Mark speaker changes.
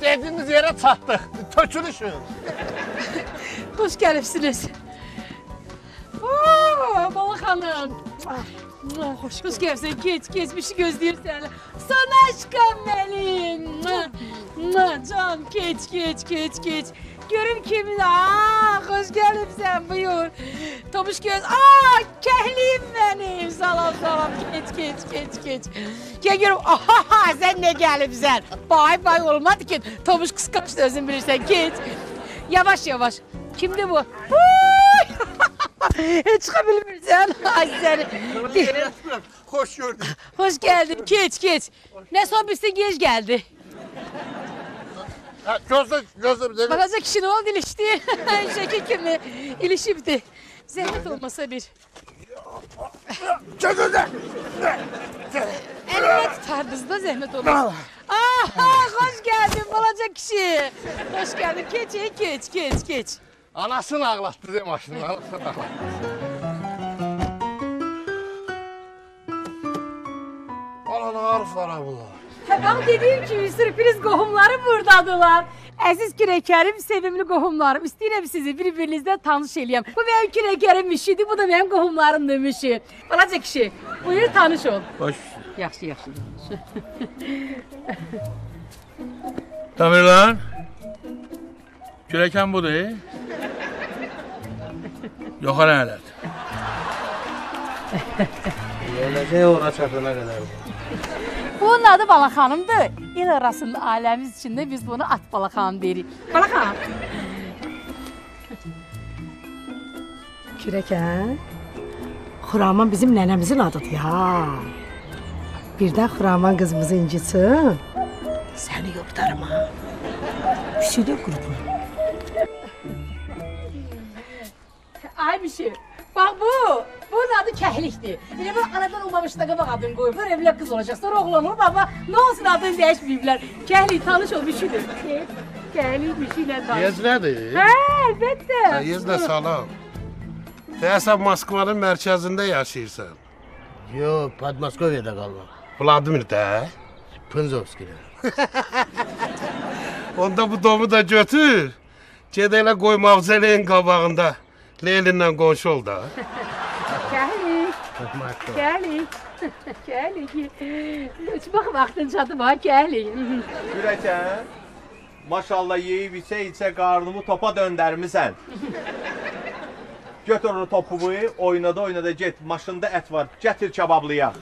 Speaker 1: Dediğimiz yere çattık. Tökülüşün.
Speaker 2: Hoş gəlibsiniz. Oo, Balıq xanım. Hoş, hoş gəlibsən. Geç, geçmişi gözləyirsən. Son aşkım mua, Can, geç, geç, geç, geç. Görüm kimin. Aa, hoş gəlibsən. Buyur. Tomuş göz. Aa, kəhlim mənim. Salam, salam. Geç, geç, geç, geç. Gel görüm. Aha, sen ne gəlibsən? Bay bay olmadı ki. Tomuş kıskançdı özün bilirsən. Geç. Yavaş yavaş. Kimdi bu? Huy! Çıka bilmirsən. Ay seni.
Speaker 1: Hoş gördük.
Speaker 2: Hoş geldin. Geç geç. Ne son bilsin geç geldi.
Speaker 1: Ha, gözle, gözle, gözle.
Speaker 2: Bakacak kişi ne oldu ilişti. Şekil kimi ilişipti. Zahmet olmasa bir.
Speaker 1: Gözle.
Speaker 2: Eline tutardınız da zahmet olmasa. Aha hoş geldin balacak kişi. Hoş geldin. Geç geç geç geç.
Speaker 1: Anasını ağlattı değil mi maşını? Anasını ağlattı. Ana arif var ha bunlar.
Speaker 2: Bak dediğim gibi sürpriz qohumlarım buradadılar. Əziz kürəkərim, sevimli qohumlarım, istəyirəm sizi bir-birinizlə tanış eləyəm. Bu mənim kürəkərim Mişidir, bu da mənim qohumlarımdır Mişi. Balaca kişi, buyur tanış ol.
Speaker 3: Baş.
Speaker 2: Yaxşı, yaxşı.
Speaker 3: Tamirlan. Kürəkən budur. Yox ələt.
Speaker 1: Geleceğe ora çatana bu.
Speaker 2: Bunun adı Bala xanımdır. El arasında ailəmiz içində biz bunu at Bala xanım deyirik. Bala xanım.
Speaker 4: Kürəkən. Xuraman bizim nənəmizin adıdır ya. Birdən Xuraman qızımızı incitsin. Səni yobdarım ha. Küsüdə qurban.
Speaker 2: Ay Mişi, bax bu, bunun adı kəhlikdir. Elə bu anadan olmamış da qabaq adını qoyublar, evlə qız olacaq. Sonra oğlan olub amma nə olsun adını dəyişməyiblər. Kəhlik tanış ol Mişidir. Kəhlik Mişi ilə tanış.
Speaker 1: Yez nedir?
Speaker 2: Hə, əlbəttə.
Speaker 1: Ha, Yezlə salam. Deyəsən Moskvanın mərkəzində yaşayırsan.
Speaker 5: Yo, Podmoskoviyada qalmaq.
Speaker 1: Vladimirdə.
Speaker 5: Punzovskidə.
Speaker 1: Onda bu domu da götür. Ged elə qoy mavzeleyin qabağında. Leylinlə qonşu ol da.
Speaker 2: Kəhlik,
Speaker 5: Moskva.
Speaker 2: kəhlik. Kəhlik. Uçmaq vaxtın çatıb ha, kəhlik.
Speaker 6: Ürəkən, maşallah yeyib içə içə qarnımı topa döndərmisən. Götür o topumu, oynada oynada get. Maşında ət var. Gətir kebablıya.